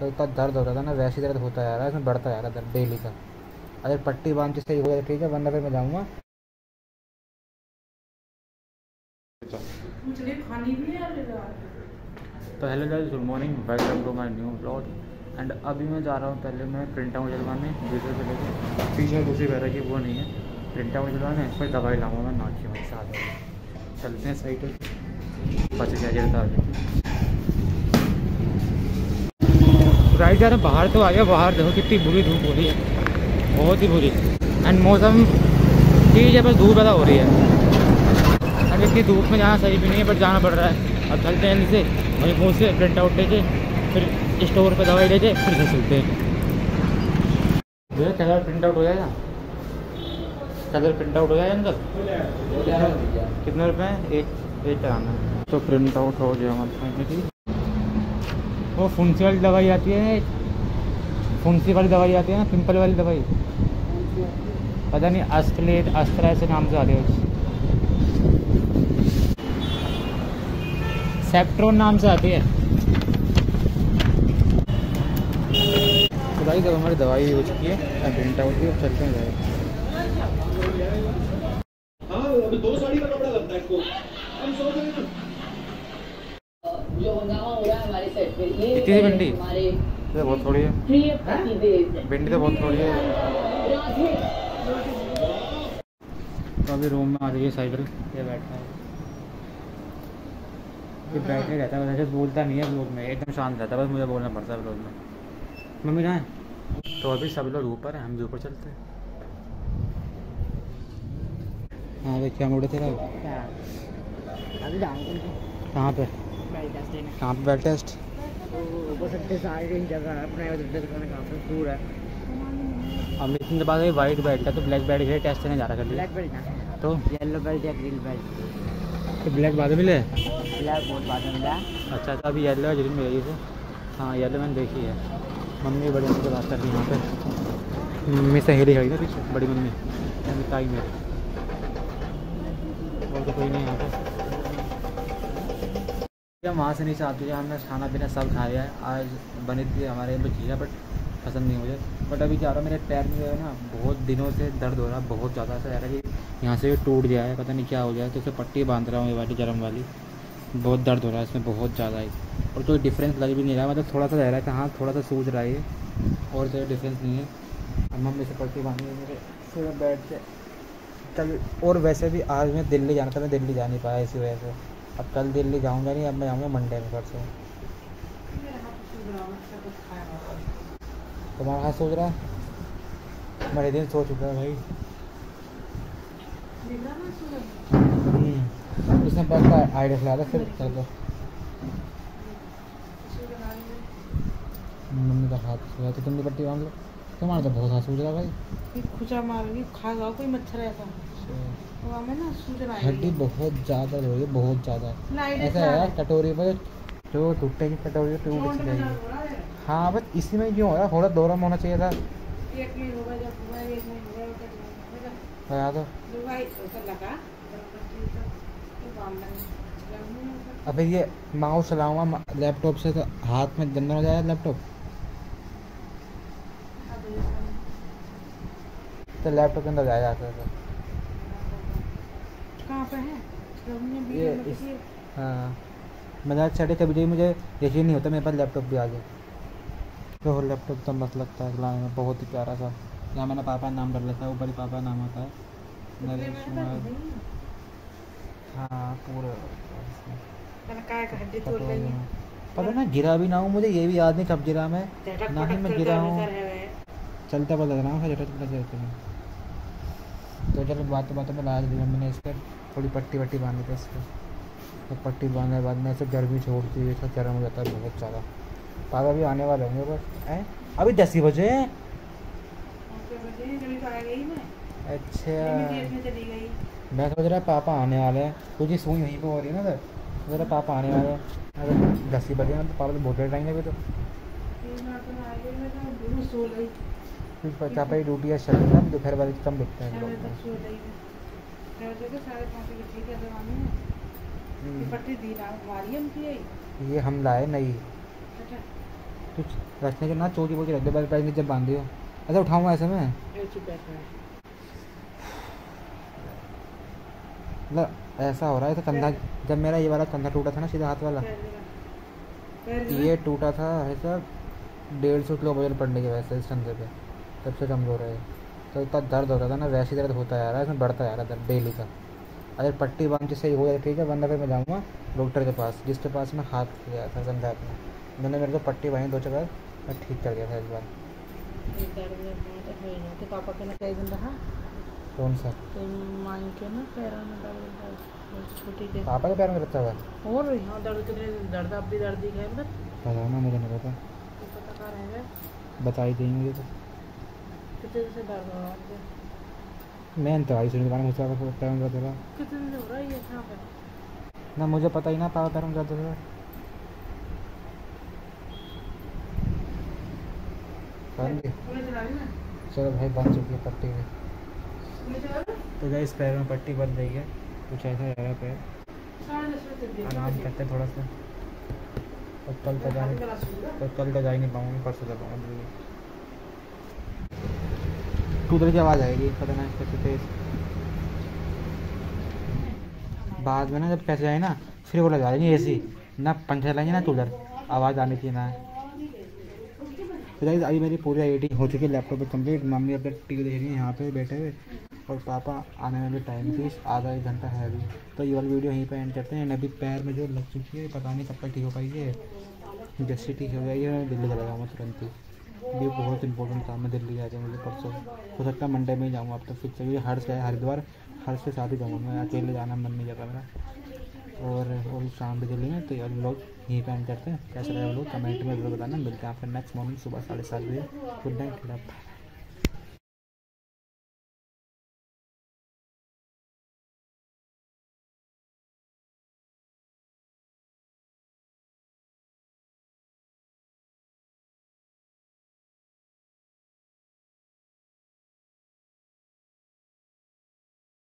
तो इतना दर्द होता था ना वैसे दर्द होता जा रहा है इसमें बढ़ता जा रहा है दर्द डेली का। अगर पट्टी बाँध के सही हो जाए ठीक है वरना फिर मैं जाऊँगा। तो hello guys good morning welcome to my new blog and अभी मैं जा रहा हूँ पहले मैं प्रिंट आउट जलवाने दूसरे से लेके पीछे दूसरी वगैरह की वो नहीं है। प्रिंट आउट जलवाने फिर दवाई लाऊँगा मैं नाची वहीं से आ जाऊँगा। चलते हैं सही तो बच गया जल्द आ राइट जा रहे बाहर तो आ गया, बाहर देखो कितनी बुरी धूप हो रही है। बहुत ही बुरी। एंड मौसम ठीक है बस धूप ज़्यादा हो रही है। अब इतनी धूप में जाना सही भी नहीं है बट जाना पड़ रहा है। अब चलते हैं से वहीं पहुँच से प्रिंट आउट लेके, फिर स्टोर पर दवाई लेके, फिर से चलते हैं। भैया कलर प्रिंट आउट हो जाएगा? कलर प्रिंट आउट हो जाएगा अंदर? कितने रुपए हैं? एक एक कराना है तो प्रिंट आउट हो गया वो फुंसी वाली दवाई आती है फुंसी वाली दवाई आती है ना पिंपल वाली दवाई। पता नहीं अस्टलेट अस्त्रा ऐसे नाम से आती है। सेप्ट्रोन नाम से आती है। तो भाई जब हमारी दवाई हो चुकी है प्रिंट आउट की चलते हैं हाँ अभी दो साड़ी का कपड़ा लगता है इसको हम सो गए ना जो हंगामा हो कितनी है भिंडी? हमारे बहुत थोड़ी है। भिंडी तो बहुत थोड़ी है। तो अभी रूम में आ रही है साइकिल ये बैठा है। ये बैठे रहता है वैसे बोलता नहीं है लोग में। एकदम शांत रहता है बस मुझे बोलना पड़ता है लोग में। मम्मी कहाँ है? तो अभी सब लोग ऊपर हैं हम भी ऊपर चलते हैं। हाँ भाई क्या मूड है तेरा? अभी कहाँ पे? कहाँ पे बैठ टेस्ट वो सकते सारी जगह है करने काफ़ी दूर है। के बाद वाइट बेल्ट है तो ब्लैक बेल्ट के टेस्ट देने जा रहा है ब्लैक बेल्ट तो? येलो बेल्ट या ग्रीन बेल्ट तो ब्लैक बाद मिले? ब्लैक बहुत बाद मिला। अच्छा तो अभी येलो है ग्रीन मिलेगी से हाँ येलो मैंने देखी है। मम्मी बड़ी मम्मी से बात कर रही है यहाँ पे। मम्मी से हेली खड़ी ना पीछे बड़ी मम्मी। ताई मेरी। और तो कोई नहीं यहाँ पे। हम वहाँ से नहीं आते हैं हमने खाना पीना सब खाया है। आज बनी थी हमारे भजीया बट पसंद नहीं मुझे। बट अभी क्या हो रहा है, मेरे पैर में जो है ना, बहुत दिनों से दर्द हो रहा है, बहुत ज़्यादा ऐसा रहा है कि यहाँ से भी टूट गया है, पता नहीं क्या हो है तो उसे पट्टी बाँध रहा हूँ ये वाली, गर्म वाली। बहुत दर्द हो रहा है इसमें, बहुत ज़्यादा ही। और कोई डिफरेंस लग भी नहीं रहा मतलब थोड़ा सा रह रहा है हाँ थोड़ा सा सूझ रहा है और कोई डिफरेंस नहीं है। अब मम्मी से पट्टी बांधी है मेरे फिर बैठ के कल और वैसे भी आज मैं दिल्ली जाना था, मैं दिल्ली जा नहीं पाया इसी वजह से। अब कल दिल्ली जाऊँगा नहीं अब मैं जाऊँगा मंडे में परसों। तुम्हारा हाथ सोच रहा है? मेरे दिन सो चुका है भाई। हम्म, उसने पहले आइडिया खिलाया था फिर कर दो मम्मी का हाथ सोया तो तुम भी पट्टी बाँध लो। तुम्हारा तो बहुत हाथ सूझ रहा भाई। खुचा मारोगी खाएगा कोई मच्छर ऐसा। तो हड्डी बहुत ज़्यादा हो रही है बहुत ज़्यादा। ऐसा है कटोरी पर जो टूटेगी कटोरी टूट जाएगी। हाँ। बस इसी में क्यों हो रहा थोड़ा दौरा में होना चाहिए था। तो बता दो। तो अबे ये माउस चलाऊँगा लैपटॉप से तो हाथ में गंदा हो जाएगा लैपटॉप। तो लैपटॉप के अंदर जाएगा तो कहाँ पे है? ये इस- हाँ। मज़ाक छड़े कभी कभी मुझे यकीन नहीं होता मेरे पास लैपटॉप भी आ गया। तो लैपटॉप तो मस्त लगता है चलाने में बहुत ही प्यारा सा। यहाँ मैंने पापा नाम डाल लेता है ऊपर ही पापा नाम आता है। नरेश कुमार। हाँ पूरे। पता ना गिरा भी ना हूँ मुझे ये भी याद नहीं कब गिरा मैं। ना ही मैं गिरा हूँ वे। चलता पता लग रहा हूँ चलते हैं। तो चलो बातों बातों में ला दी मम्मी ने इस पर थोड़ी पट्टी वट्टी बांधी थी इस पर तो पट्टी बांधने के बाद में ऐसे गर्मी छोड़ती है ऐसा गर्म हो जाता है बहुत ज़्यादा। पापा भी आने वाले होंगे बस। हैं? अभी दस ही बजे हैं। तो अच्छा। में सोच रहा पापा आने वाले हैं। क्योंकि सुई वहीं पे हो रही है ना सर रहा पापा आने वाले हैं। अगर दस ही बजे ना तो पापा तो बहुत लेट आएँगे अभी तो। तीन मिनट में आ गई मैं तो बिल्कुल सो गई क्योंकि पापा की ड्यूटी है शनि ना दोपहर वाले कम दिखते हैं। लोग है ये हम्म, हम ये हम लाए नहीं अच्छा। कुछ रखने के ना चोरी वोरी रख दे बस पैर नीचे बाँध दियो ऐसा उठाऊँगा ऐसे में? ये मतलब ऐसा हो रहा है तो कंधा जब मेरा ये वाला कंधा टूटा था ना सीधा हाथ वाला। ये टूटा था ऐसा डेढ़ सौ किलो वज़न पड़ने की वजह से इस कंधे पे। तब से कमज़ोर है तो इतना दर्द होता था ना वैसे ही दर्द होता जा रहा है इसमें बढ़ता जा रहा है दर्द डेली का। अगर पट्टी बाँध के सही हो जाए ठीक है वरना फिर मैं जाऊँगा डॉक्टर के पास जिसके पास मैं हाथ गया था कंधा अपना उन्होंने मेरे को पट्टी बांधी दो जगह मैं ठीक कर गया था इस बार। है तो रहा? कौन सा? तो माई के ना पैरों में दर्द दर्द छोटी के। पापा के पैर में लगता हुआ है और यहाँ दर्द दर्द अब भी दर्द ही है मतलब मुझे नहीं पता। बता ही देंगे तो कितने दिन से दर्द हो रहा है आपको? मैं तो आई सुनी दुकान मुझसे पैर में दर्द रहा कितने दिन हो रहा है ये यहाँ पे ना मुझे पता ही ना पापा पैर में दर्द हो रहा बंद ही। चला रही चलो भाई बन चुकी है पट्टी में रही तो इस पैर में पट्टी बन रही है कुछ ऐसा रहा है पैर तक। आराम करते हैं थोड़ा सा और कल तो जा गला सूख गया। तो कल तो जा ही नहीं पाऊँगी परसों जा पाऊँगा टूटने की आवाज़ आएगी, पता नहीं कैसे तेज। बाद में ना जब पैसे आए ना, फिर वो लगा देंगे ए सी ना पंखा चलाएँगे ना कूलर। आवाज़ आनी चाहिए ना। तो गाइस अभी मेरी पूरी एडिटिंग हो चुकी है लैपटॉप पे कंप्लीट मम्मी अपने टी वी देख रही है, यहाँ पे बैठे हुए। और पापा आने में भी टाइम थी आधा एक घंटा है अभी। तो ये वाली वीडियो यहीं पे एंड करते हैं। अभी पैर में जो लग चुकी है, पता नहीं कब तक ठीक हो पाएगी। जैसे ठीक हो जाएगी मैं दिल्ली चला जाऊँगा तुरंत ही। ये बहुत इंपॉर्टेंट काम है दिल्ली आ मुझे परसों। हो सकता है मंडे में ही जाऊँगा अब तो फिर है भी हर्ष है हरिद्वार हर्ष के साथ ही जाऊँगा मैं, अकेले जाना मन नहीं जाता मेरा। और भी शाम भी दिल्ली में तो ये लोग यहीं पर एंड करते हैं। कैसे वो लोग? कमेंट में ज़रूर बताना। मिलते हैं फिर नेक्स्ट मॉर्निंग सुबह साढ़े सात बजे। Good night